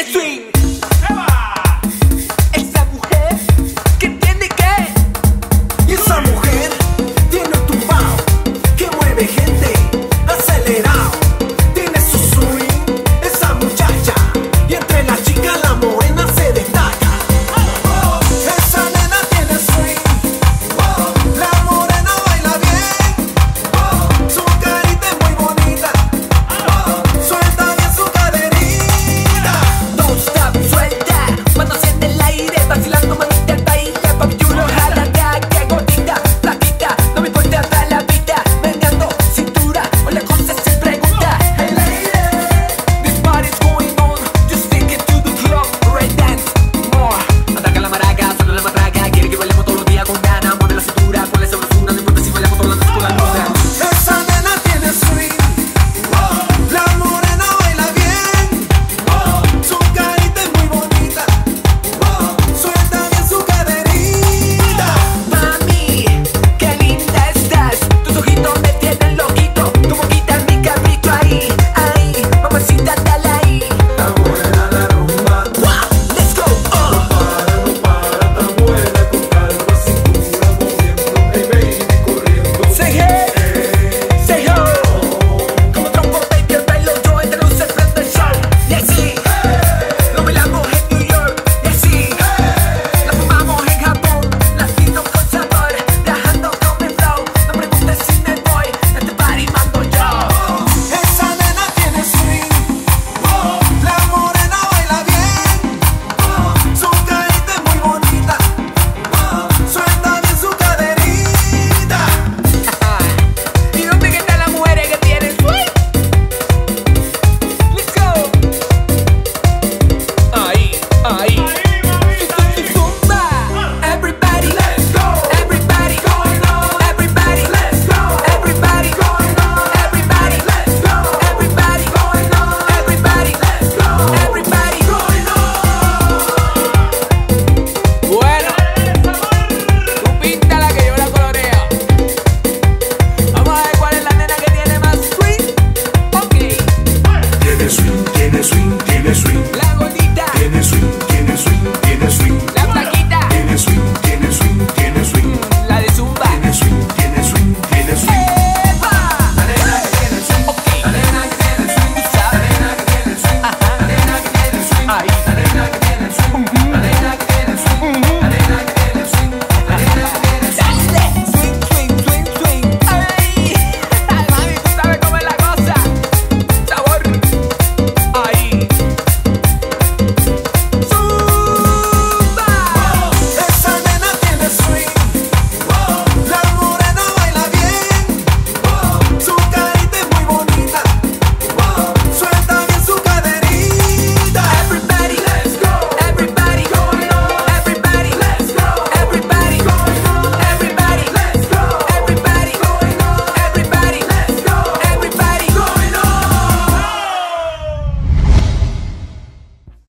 it.